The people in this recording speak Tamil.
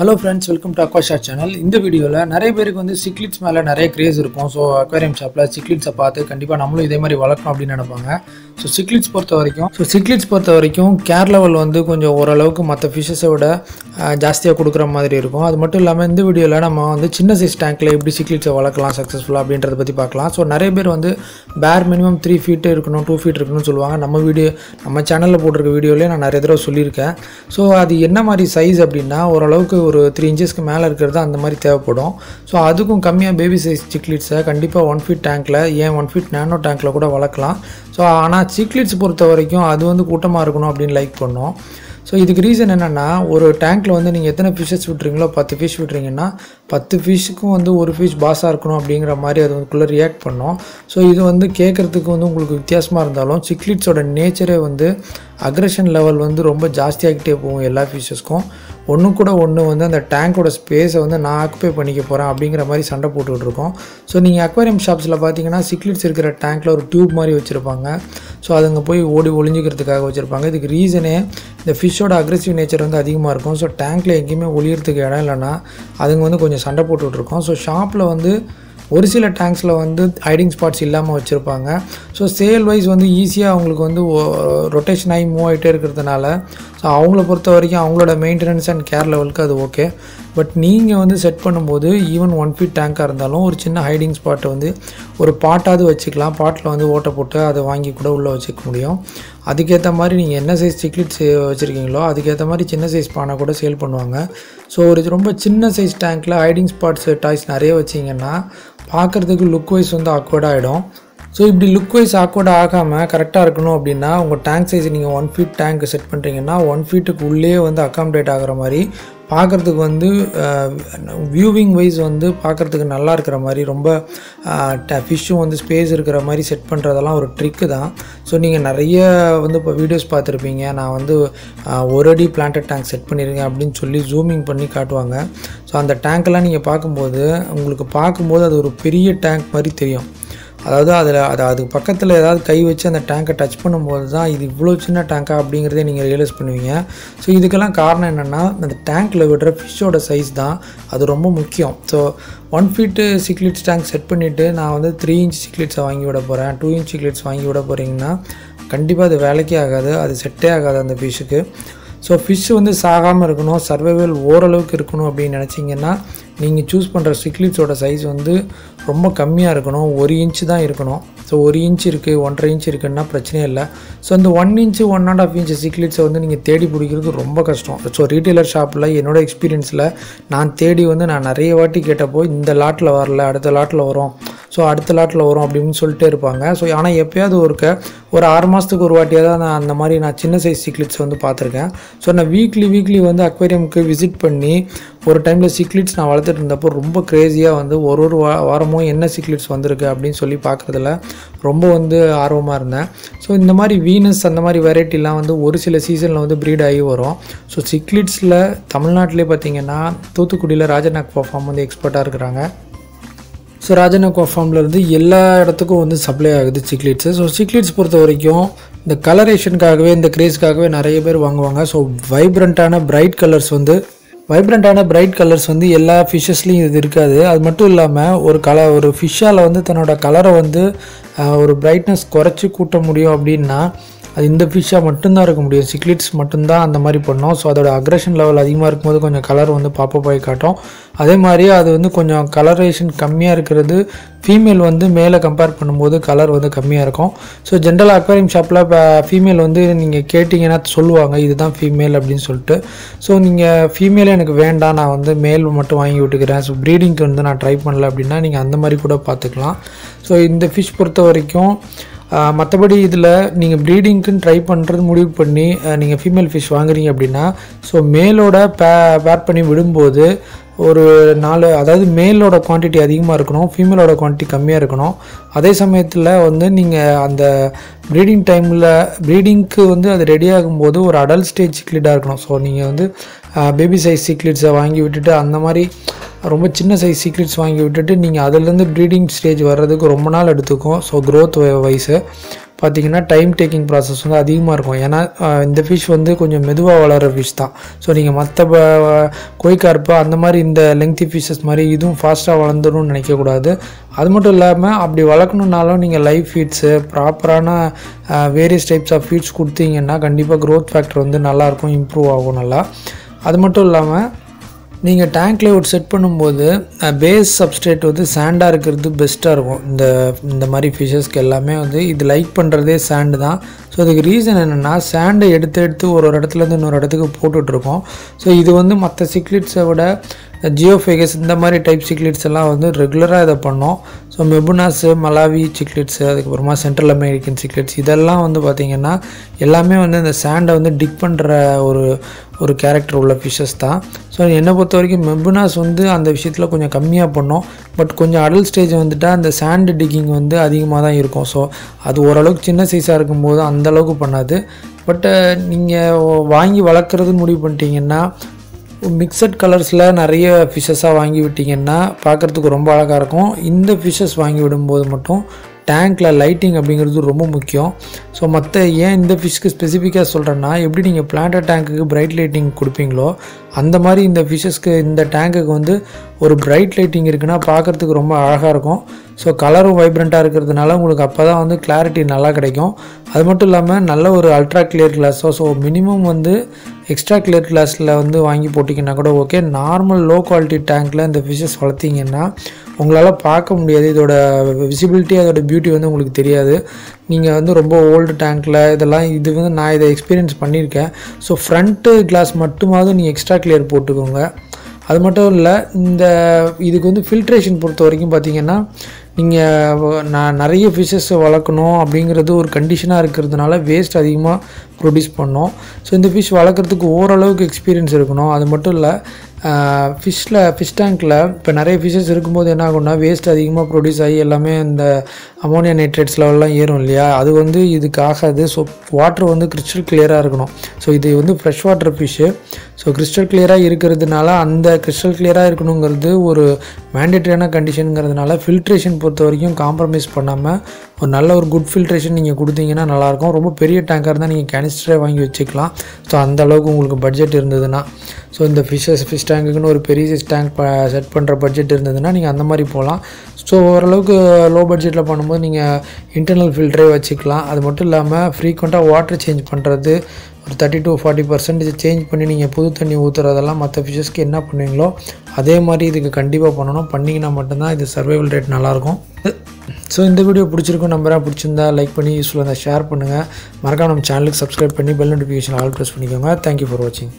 Hello friends welcome to aqua shot channel இந்த வீடியோவில் நிறைய பேருக்கு வந்து சிக்லிட்ஸ் மேலே நிறைய கிரேஸ் இருக்கும். ஸோ அக்வேரியம் ஷாப்பில் சிக்லிட்ஸை பார்த்து கண்டிப்பாக நம்மளும் இதே மாதிரி வளர்க்கணும் அப்படின்னு நினைப்பாங்க. ஸோ சிக்லிட்ஸ் பொறுத்த வரைக்கும் ஸோ சிக்லிட்ஸ் பொறுத்த வரைக்கும் கேர் லெவல் வந்து கொஞ்சம் ஓரளவுக்கு மற்ற ஃபிஷ்ஷஸை விட ஜாஸ்தியாக கொடுக்குற மாதிரி இருக்கும். அது மட்டும் இல்லாமல் இந்த வீடியோவில் நம்ம வந்து சின்ன சைஸ் டேங்க்கில் எப்படி சிக்லிட்ஸை வளர்க்கலாம் சக்ஸஸ்ஃபுல்லாக அப்படின்றத பற்றி பார்க்கலாம். ஸோ நிறைய பேர் வந்து பேர் மினிமம் த்ரீ ஃபீட் இருக்கணும் டூ ஃபீட் இருக்கணும்னு சொல்லுவாங்க. நம்ம வீடியோ நம்ம சேனலில் போட்டிருக்க வீடியோலேயே நான் நிறைய தடவை சொல்லியிருக்கேன். ஸோ அது என்ன மாதிரி சைஸ் அப்படின்னா ஓரளவுக்கு ஒரு த்ரீ இன்ச்சஸ்க்கு மேலே இருக்கிறது அந்த மாதிரி தேவைப்படும். ஸோ அதுக்கும் கம்மியாக பேபி சைஸ் சிக்லிட்ஸை கண்டிப்பாக ஒன் ஃபீட் டேங்க்கில் ஏன் ஒன் ஃபீட் நேனோ டேங்க்கில் கூட வளர்க்கலாம். ஸோ ஆனால் சிக்லிட்ஸ் பொறுத்த வரைக்கும் அது வந்து கூட்டமாக இருக்கணும் அப்படின்னு லைக் பண்ணோம். ஸோ இதுக்கு ரீசன் என்னென்னா ஒரு டேங்க்கில் வந்து நீங்கள் எத்தனை ஃபிஷ்ஷஸ் விட்றீங்களோ பத்து ஃபிஷ் விட்றீங்கன்னா பத்து ஃபிஷ்ஷுக்கும் வந்து ஒரு ஃபிஷ் பாஸாக இருக்கணும் அப்படிங்கிற மாதிரி அது வந்துக்குள்ளே ரியாக்ட் பண்ணோம். ஸோ இது வந்து கேட்குறதுக்கு வந்து உங்களுக்கு வித்தியாசமாக இருந்தாலும் சிக்லிட்ஸோட நேச்சரே வந்து அக்ரஷன் லெவல் வந்து ரொம்ப ஜாஸ்தியாகிட்டே போகும் எல்லா ஃபிஷஸ்க்கும் ஒன்று கூட ஒன்று வந்து அந்த டேங்கோட ஸ்பேஸை வந்து நான் ஆக்குபை பண்ணிக்க போகிறேன் அப்படிங்கிற மாதிரி சண்டை போட்டுக்கிட்டு இருக்கோம். ஸோ நீங்கள் அக்வாரியம் ஷாப்ஸில் பார்த்தீங்கன்னா சிக்லிட்ஸ் இருக்கிற டேங்க்கில் ஒரு டியூப் மாதிரி வச்சுருப்பாங்க. ஸோ அதுங்க போய் ஓடி ஒளிஞ்சிக்கிறதுக்காக வச்சுருப்பாங்க. இதுக்கு ரீசனே இந்த ஃபிஷ்ஷோட அக்ரெசிவ் நேச்சர் வந்து அதிகமாக இருக்கும். ஸோ டேங்க்கில் எங்கேயுமே ஒளியறதுக்கு இடம் இல்லைன்னா அதுங்க வந்து கொஞ்சம் சண்டை போட்டுட்ருக்கோம். ஸோ ஷாப்பில் வந்து ஒரு சில டேங்க்ஸில் வந்து ஹைடிங் ஸ்பாட்ஸ் இல்லாமல் வச்சுருப்பாங்க. ஸோ சேல் வைஸ் வந்து ஈஸியாக அவங்களுக்கு வந்து ரொட்டேஷன் ஆகி மூவ் ஆகிட்டே இருக்கிறதுனால ஸோ அவங்கள பொறுத்த வரைக்கும் அவங்களோட மெயின்டெனன்ஸ் அண்ட் கேர் லெவலுக்கு அது ஓகே பட் நீங்கள் வந்து செட் பண்ணும்போது ஈவன் ஒன் ஃபீட் டேங்காக இருந்தாலும் ஒரு சின்ன ஹைடிங் ஸ்பாட்டை வந்து ஒரு பாட்டாவது வச்சுக்கலாம். பாட்டில் வந்து ஓட்டை போட்டு அதை வாங்கி கூட உள்ளே வச்சுக்க முடியும். அதுக்கேற்ற மாதிரி நீங்கள் என்ன சைஸ் சிக்லிட் வச்சுருக்கீங்களோ அதுக்கேற்ற மாதிரி சின்ன சைஸ் பானை கூட சேல் பண்ணுவாங்க. ஸோ ஒரு ரொம்ப சின்ன சைஸ் டேங்க்கில் ஹைடிங் ஸ்பாட்ஸ் டாய்ஸ் நிறைய வச்சிங்கன்னா பார்க்குறதுக்கு லுக் வைஸ் வந்து அக்வர்ட் ஆகிடும் ஸோ இப்படி லுக் வைஸ் ஆக்வர்ட் ஆகாமல் கரெக்டாக இருக்கணும் அப்படின்னா உங்கள் டேங்க் சைஸ் நீங்கள் ஒன் ஃபீட் டேங்க் செட் பண்ணுறீங்கன்னா ஒன் ஃபீட்டுக்கு உள்ளே வந்து அக்காமடேட் ஆகிற மாதிரி பார்க்குறதுக்கு வந்து வியூவிங் வைஸ் வந்து பார்க்குறதுக்கு நல்லா இருக்கிற மாதிரி ரொம்ப ஃபிஷ்ஷும் வந்து ஸ்பேஸ் இருக்கிற மாதிரி செட் பண்ணுறதெல்லாம் ஒரு ட்ரிக்கு தான். ஸோ நீங்கள் நிறைய வந்து இப்போ வீடியோஸ் பார்த்துருப்பீங்க. நான் வந்து ஒரு அடி பிளான்டட் டேங்க் செட் பண்ணியிருக்கேன் அப்படின்னு சொல்லி ஜூமிங் பண்ணி காட்டுவாங்க. ஸோ அந்த டேங்க்கெல்லாம் நீங்கள் பார்க்கும்போது உங்களுக்கு பார்க்கும்போது அது ஒரு பெரிய டேங்க் மாதிரி தெரியும். அதாவது அதில் அது அது பக்கத்தில் ஏதாவது கை வச்சு அந்த டேங்கை டச் பண்ணும்போது தான் இது இவ்வளோ சின்ன டேங்கா அப்படிங்கிறதே நீங்கள் ரியலைஸ் பண்ணுவீங்க. ஸோ இதுக்கெல்லாம் காரணம் என்னென்னா அந்த டேங்க்கில் விடுற ஃபிஷ்ஷோட சைஸ் தான் அது ரொம்ப முக்கியம். So one feet cichlids tank set பண்ணிவிட்டு நான் வந்து த்ரீ இன்ச் சிக்லிட்ஸை வாங்கி விட போகிறேன் டூ இன்ச் சிக்லிட்ஸ் வாங்கி விட போகிறீங்கன்னா கண்டிப்பாக அது வேலைக்கே ஆகாது. அது செட்டே ஆகாது அந்த ஃபிஷ்ஷுக்கு ஸோ ஃபிஷ் வந்து சாகாமல் இருக்கணும் சர்வைவல் ஓரளவுக்கு இருக்கணும் அப்படின்னு நினச்சிங்கன்னா நீங்கள் சூஸ் பண்ணுற சிக்லிட்ஸோட சைஸ் வந்து ரொம்ப கம்மியாக இருக்கணும். ஒரு இன்ச்சு தான் இருக்கணும். ஸோ ஒரு இன்ச் இருக்குது ஒன்றரை இன்ச் இருக்குன்னா பிரச்சனையே இல்லை. ஸோ இந்த one inch one and half inch சிக்லிட்ஸை வந்து நீங்கள் தேடி பிடிக்கிறது ரொம்ப கஷ்டம். ஸோ ரீட்டெயிலர் ஷாப்பில் என்னோடய எக்ஸ்பீரியன்ஸில் நான் தேடி வந்து நான் நிறைய வாட்டி கேட்டப்போ இந்த லாட்டில் வரல அடுத்த லாட்டில் வரும். ஸோ அடுத்த லாட்டில் வரும் அப்படின்னு சொல்லிட்டே இருப்பாங்க. ஸோ ஆனால் எப்போயாவது ஒருக்க ஒரு ஆறு மாதத்துக்கு ஒரு வாட்டியாக தான் நான் அந்த மாதிரி நான் சின்ன சைஸ் சிக்லிட்ஸ் வந்து பார்த்துருக்கேன். ஸோ நான் வீக்லி வீக்லி வந்து அக்வேரியமுக்கு விசிட் பண்ணி ஒரு டைமில் சிக்லிட்ஸ் நான் வளர்த்துட்டு இருந்தப்போ ரொம்ப க்ரேஸியாக வந்து ஒரு ஒரு வாரம் வாரமும் என்ன சிக்லிட்ஸ் வந்திருக்கு அப்படின்னு சொல்லி பார்க்குறதுல ரொம்ப வந்து ஆர்வமாக இருந்தேன். ஸோ இந்த மாதிரி வீனஸ் அந்த மாதிரி வெரைட்டிலாம் வந்து ஒரு சில சீசனில் வந்து ப்ரீட் ஆகி வரும். ஸோ சிக்லிட்ஸில் தமிழ்நாட்டிலே பார்த்தீங்கன்னா தூத்துக்குடியில் ராஜநாக் ஃபார்ம் வந்து எக்ஸ்பர்ட்டாக இருக்கிறாங்க. ஸோ ராஜநாக் ஃபார்ம்லேருந்து எல்லா இடத்துக்கும் வந்து சப்ளை ஆகுது சிக்லிட்ஸு ஸோ சிக்லிட்ஸ் பொறுத்த வரைக்கும் இந்த கலரேஷனுக்காகவே இந்த கிரேஸ்க்காகவே நிறைய பேர் வாங்குவாங்க. ஸோ வைப்ரண்ட்டான பிரைட் கலர்ஸ் வந்து வைப்ரண்ட்டான பிரைட் கலர்ஸ் வந்து எல்லா ஃபிஷ்ஷஸ்லேயும் இது இருக்காது. அது மட்டும் இல்லாமல் ஒரு கல ஒரு ஃபிஷ்ஷால் வந்து தன்னோட கலரை வந்து ஒரு பிரைட்னஸ் குறைச்சி கூட்ட முடியும் அப்படின்னா அது இந்த ஃபிஷ்ஷாக மட்டும்தான் இருக்க முடியும். சிக்லிட்ஸ் மட்டும்தான் அந்த மாதிரி பண்ணோம். ஸோ அதோட அக்ரஷன் லெவல் அதிகமாக இருக்கும்போது கொஞ்சம் கலர் வந்து பாப்பப் ஆகி காட்டும். அதே மாதிரி அது வந்து கொஞ்சம் கலரேஷன் கம்மியாக இருக்கிறது ஃபீமேல் வந்து மேலே கம்பேர் பண்ணும்போது கலர் வந்து கம்மியாக இருக்கும். ஸோ ஜென்ரல் அக்வாரியம் ஷாப்பில் இப்போ ஃபீமேல் வந்து நீங்கள் கேட்டிங்கன்னா சொல்லுவாங்க இதுதான் ஃபீமேல் அப்படின்னு சொல்லிட்டு. ஸோ நீங்கள் ஃபீமேலே எனக்கு வேண்டாம் நான் வந்து மேல் மட்டும் வாங்கி விட்டுக்கிறேன். ஸோ ப்ரீடிங்க்கு வந்து நான் ட்ரை பண்ணல அப்படின்னா நீங்கள் அந்த மாதிரி கூட பார்த்துக்கலாம். ஸோ இந்த ஃபிஷ் பொறுத்த வரைக்கும் மற்றபடி இதில் நீங்கள் ப்ரீடிங்க்குன்னு ட்ரை பண்ணுறது முடிவு பண்ணி நீங்கள் ஃபீமேல் ஃபிஷ் வாங்குறீங்க அப்படின்னா ஸோ மேலோட பே பேர் பண்ணி விடும்போது ஒரு நாலு அதாவது மேலோட குவான்டிட்டி அதிகமாக இருக்கணும் ஃபீமேலோட குவான்டிட்டி கம்மியாக இருக்கணும். அதே சமயத்தில் வந்து நீங்கள் அந்த ப்ரீடிங் டைமில் ப்ரீடிங்க்கு வந்து அது ரெடி ஆகும்போது ஒரு அடல்ட் ஸ்டேஜ் சிக்லிட்டாக இருக்கணும். ஸோ நீங்கள் வந்து பேபி சைஸ் சிக்லிட்ஸை வாங்கி விட்டுட்டு அந்த மாதிரி ரொம்ப சின்ன சைஸ் சீக்ரெட்ஸ் வாங்கி விட்டுட்டு நீங்கள் அதுலேருந்து ப்ரீடிங் ஸ்டேஜ் வர்றதுக்கு ரொம்ப நாள் எடுத்துக்கும். ஸோ க்ரோத் வைஸு பார்த்தீங்கன்னா டைம் டேக்கிங் ப்ராசஸ் வந்து அதிகமாக இருக்கும். ஏன்னா இந்த ஃபிஷ் வந்து கொஞ்சம் மெதுவாக வளர்கிற ஃபிஷ் தான். ஸோ நீங்கள் மற்ற கொய்கார்ப்பு அந்த மாதிரி இந்த லெங்க்தி ஃபிஷஸ் மாதிரி இதுவும் ஃபாஸ்ட்டாக வளர்ந்துடும் நினைக்கக்கூடாது. அது மட்டும் இல்லாமல் அப்படி வளர்க்கணுன்னாலும் நீங்கள் லைவ் ஃபீட்ஸு ப்ராப்பரான வேரியஸ் டைப்ஸ் ஆஃப் ஃபீட்ஸ் கொடுத்தீங்கன்னா கண்டிப்பாக க்ரோத் ஃபேக்டர் வந்து நல்லாயிருக்கும் இம்ப்ரூவ் ஆகும் நல்லா. அது மட்டும் இல்லாமல் நீங்கள் டேங்க் லேவுட் செட் பண்ணும்போது பேஸ் சப்ஸ்ட்ரேட் வந்து சாண்டாக இருக்கிறது பெஸ்ட்டாக இருக்கும். இந்த இந்த மாதிரி ஃபிஷஸ்க்கு எல்லாமே வந்து இது லைக் பண்ணுறதே சாண்டு தான். ஸோ அதுக்கு ரீசன் என்னென்னா சாண்டை எடுத்து எடுத்து ஒரு ஒரு இடத்துலேருந்து இன்னொரு இடத்துக்கு போட்டுட்ருக்கோம் ஸோ இது வந்து மற்ற சிக்லிட்ஸை விட ஜியோஃபேகஸ் இந்த மாதிரி டைப் சிக்லிட்ஸ் எல்லாம் வந்து ரெகுலராக இதை பண்ணோம். ஸோ மெபுனாஸு மலாவி சிக்லிட்ஸு அதுக்கப்புறமா சென்ட்ரல் அமெரிக்கன் சிக்லிட்ஸ் இதெல்லாம் வந்து பார்த்திங்கன்னா எல்லாமே வந்து இந்த சாண்டை வந்து டிக் பண்ணுற ஒரு ஒரு கேரக்டர் உள்ள ஃபிஷஸ் தான். ஸோ என்னை பொறுத்த வரைக்கும் மெபுனாஸ் வந்து அந்த விஷயத்தில் கொஞ்சம் கம்மியாக பண்ணோம். பட் கொஞ்சம் அடல் ஸ்டேஜ் வந்துட்டால் அந்த சாண்டு டிக்கிங் வந்து அதிகமாக தான் இருக்கும். ஸோ அது ஓரளவுக்கு சின்ன சைஸாக இருக்கும்போது அந்த அளவுக்கு பண்ணாது. பட்டு நீங்கள் வாங்கி வளர்க்குறது முடிவு பண்ணிட்டீங்கன்னா மிக்சட் கலர்ஸில் நிறைய ஃபிஷ்ஷஸாக வாங்கி விட்டிங்கன்னா பார்க்குறதுக்கு ரொம்ப அழகாக இருக்கும். இந்த ஃபிஷ்ஷஸ் வாங்கி விடும்போது மட்டும் டேங்க்கில் லைட்டிங் அப்படிங்கிறது ரொம்ப முக்கியம். ஸோ மற்ற ஏன் இந்த ஃபிஷ்க்கு ஸ்பெசிஃபிக்காக சொல்கிறேன்னா எப்படி நீங்கள் பிளான்டர் டேங்க்குக்கு பிரைட் லைட்டிங் கொடுப்பீங்களோ அந்த மாதிரி இந்த ஃபிஷ்ஷஸ்க்கு இந்த டேங்க்குக்கு வந்து ஒரு பிரைட் லைட்டிங் இருக்குன்னா பார்க்குறதுக்கு ரொம்ப அழகாக இருக்கும். ஸோ கலரும் வைப்ரண்ட்டாக இருக்கிறதுனால உங்களுக்கு அப்போ தான் வந்து கிளாரிட்டி நல்லா கிடைக்கும். அது மட்டும் இல்லாமல் நல்ல ஒரு அல்ட்ரா கிளியர் கிளாஸோ ஸோ மினிமம் வந்து எக்ஸ்ட்ரா கிளியர் கிளாஸில் வந்து வாங்கி போட்டிங்கன்னா கூட ஓகே நார்மல் லோ குவாலிட்டி டேங்க்கில் இந்த ஃபிஷஸ் வளர்த்தீங்கன்னா உங்களால் பார்க்க முடியாது. இதோட விசிபிலிட்டி அதோட பியூட்டி வந்து உங்களுக்கு தெரியாது. நீங்கள் வந்து ரொம்ப ஓல்டு டேங்க்கில் இதெல்லாம் இது வந்து நான் இதை எக்ஸ்பீரியன்ஸ் பண்ணியிருக்கேன். ஸோ ஃப்ரண்ட்டு கிளாஸ் மட்டுமாவது நீங்கள் எக்ஸ்ட்ரா கிளியர் போட்டுக்கோங்க. அது மட்டும் இல்லை இந்த இதுக்கு வந்து ஃபில்ட்ரேஷன் பொறுத்த வரைக்கும் பார்த்தீங்கன்னா நீங்கள் நான் நிறைய ஃபிஷ்ஷஸை வளர்க்கணும் அப்படிங்கிறது ஒரு கண்டிஷனாக இருக்கிறதுனால வேஸ்ட் அதிகமாக ப்ரொடியூஸ் பண்ணோம். ஸோ இந்த ஃபிஷ் வளர்க்குறதுக்கு ஓரளவுக்கு எக்ஸ்பீரியன்ஸ் இருக்கணும். அது மட்டும் இல்லை ஃபிஷ்ஷில் ஃபிஷ் டேங்க்கில் இப்போ நிறைய ஃபிஷ்ஷஸ் இருக்கும்போது என்ன ஆகும்னா வேஸ்ட் அதிகமாக ப்ரொடியூஸ் ஆகி எல்லாமே இந்த அமோனியா நைட்ரேட்ஸ் லெவல்லாம் ஏறும் இல்லையா? அது வந்து இதுக்கு ஆகாது. ஸோ வாட்டர் வந்து கிறிஸ்டல் கிளியராக இருக்கணும். ஸோ இது வந்து fresh water fish so crystal கிளியராக இருக்கிறதுனால அந்த கிறிஸ்டல் கிளியராக இருக்கணுங்கிறது ஒரு மேண்டேட்டரியான கண்டிஷனுங்கிறதுனால ஃபில்ட்ரேஷன் பொறுத்த வரைக்கும் காம்ப்ரமைஸ் பண்ணாமல் ஒரு நல்ல ஒரு குட் ஃபில்ட்ரேஷன் நீங்கள் கொடுத்தீங்கன்னா நல்லாயிருக்கும். ரொம்ப பெரிய டேங்காக இருந்தால் நீங்கள் கேனிஸ்டரே வாங்கி வச்சுக்கலாம். ஸோ அந்த அளவுக்கு உங்களுக்கு பட்ஜெட் இருந்ததுன்னா. ஸோ இந்த ஃபிஷ்ஷஸ் ஃபிஷ் டேங்குக்குன்னு ஒரு பெரிய சைஸ் டேங்க் செட் பண்ணுற பட்ஜெட் இருந்ததுன்னா நீங்கள் அந்த மாதிரி போகலாம் ஸோ ஓரளவுக்கு லோ பட்ஜெட்டில் பண்ணும்போது நீங்கள் இன்டர்னல் ஃபில்டரே வச்சுக்கலாம். அது மட்டும் இல்லாமல் ஃப்ரீக்வெண்ட்டாக வாட்டர் சேஞ்ச் பண்ணுறது ஒரு thirty to forty percentage change பண்ணி நீங்கள் புது தண்ணி ஊற்றுறதெல்லாம் மற்ற ஃபிஷஸ்க்கு என்ன பண்ணுவீங்களோ அதே மாதிரி இதுக்கு கண்டிப்பாக பண்ணணும். பண்ணிங்கன்னா மட்டும்தான் இது சர்வைவல் ரேட் நல்லாயிருக்கும். ஸோ இந்த வீடியோ பிடிச்சிருக்கும் நம்பராக பிடிச்சிருந்தா லைக் பண்ணி யூஸ்ஃபுல்லாக இருந்தால் ஷேர் பண்ணுங்கள் மறக்காம நம்ம சேனலுக்கு சப்ஸ்கிரைப் பண்ணி பெல் நோட்டிஃபிகேஷன் ஆல் ப்ரெஸ் பண்ணிக்கோங்க. தேங்க்யூ ஃபார் வாட்சிங்